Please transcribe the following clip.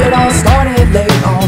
It all started late on